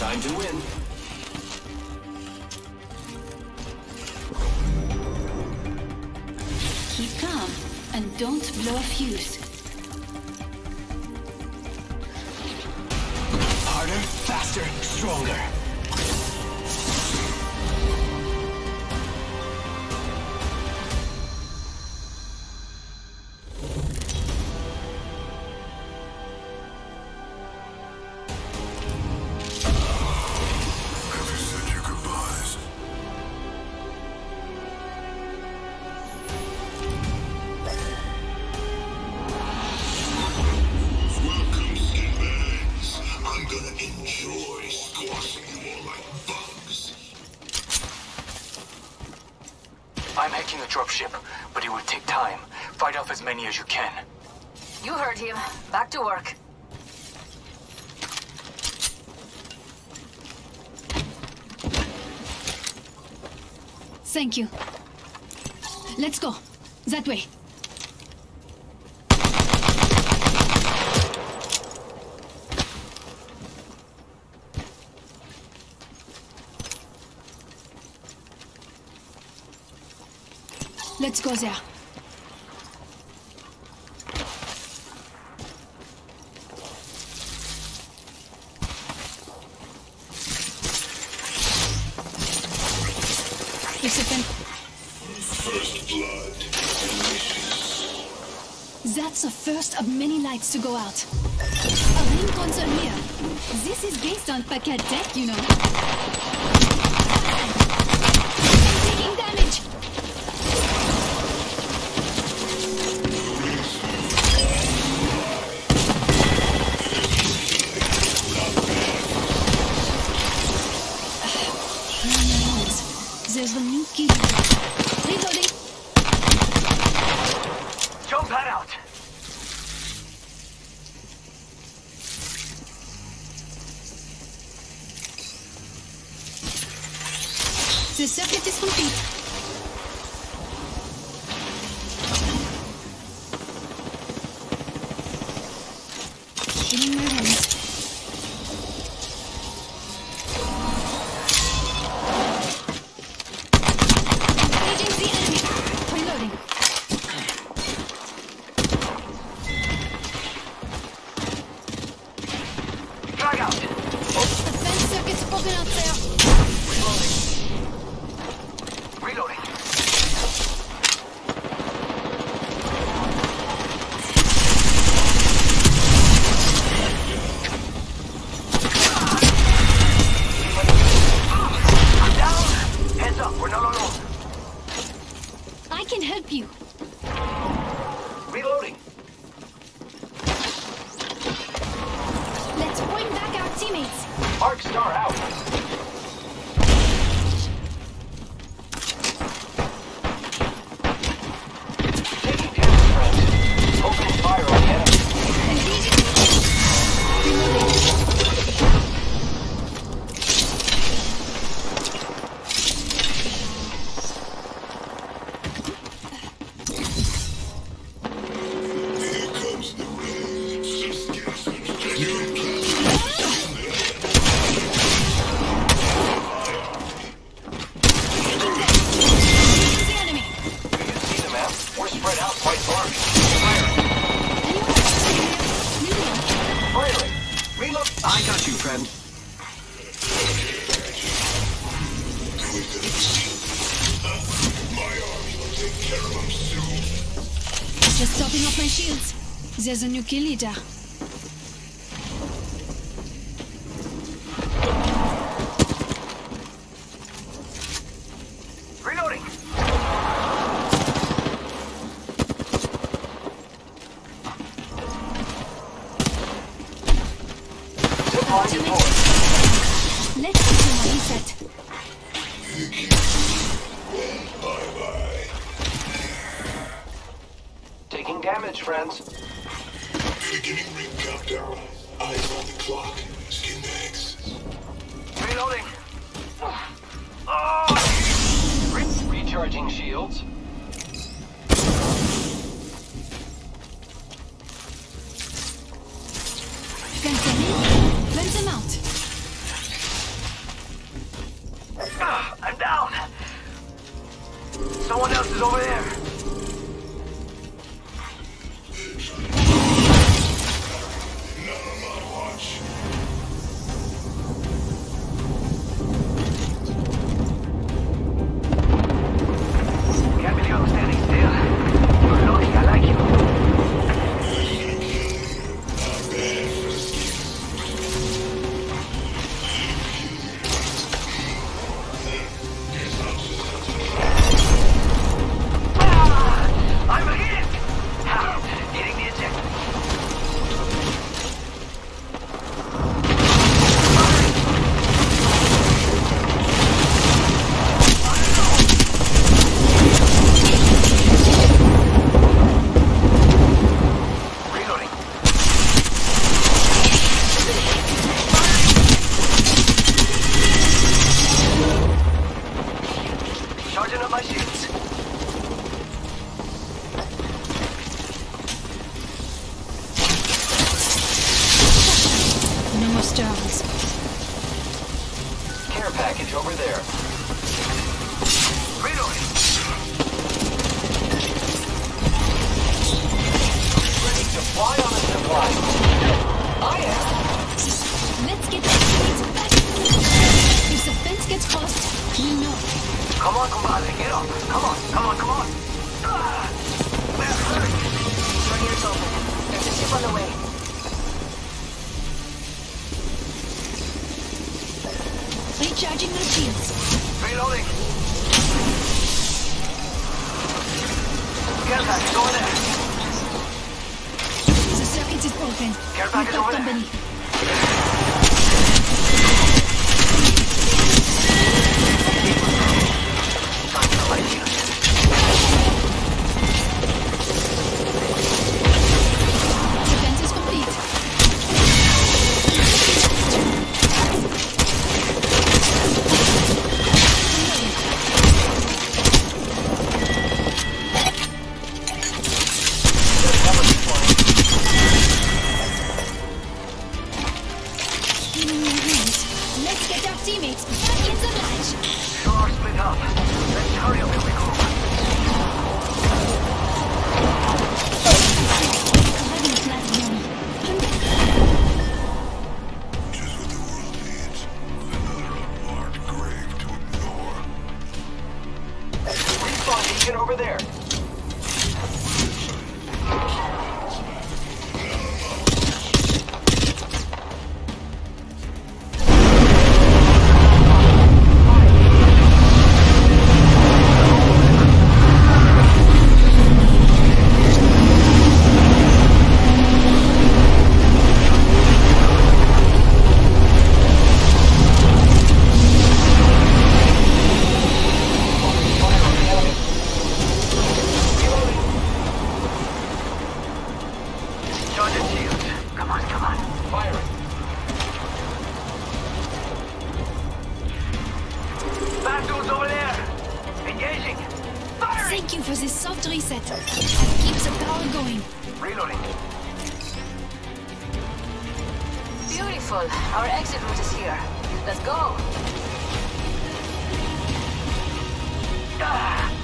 Time to win. Keep calm and don't blow a fuse. Harder, faster, stronger. Gonna enjoy squashing you all like bugs. I'm hacking the dropship, but it will take time. Fight off as many as you can. You heard him. Back to work. Thank you. Let's go. That way. Let's go there. That's the first of many lights to go out. A ring console here. This is based on Packet Tech, you know. I'm taking damage. There's a new key. Reloading. Jump pad out! The circuit is complete. Teammates. Arc star out. My shields. There's a new kill leader. Reloading. Let's get him a reset. some damage, friends. Beginning ring countdown. Eyes on the clock. Skin. Reloading. Oh! Re recharging shields. Ah, I'm down. Someone else is over there. Thank you for this soft reset. And keeps the power going. Reloading. Beautiful. Our exit route is here. Let's go. Ah.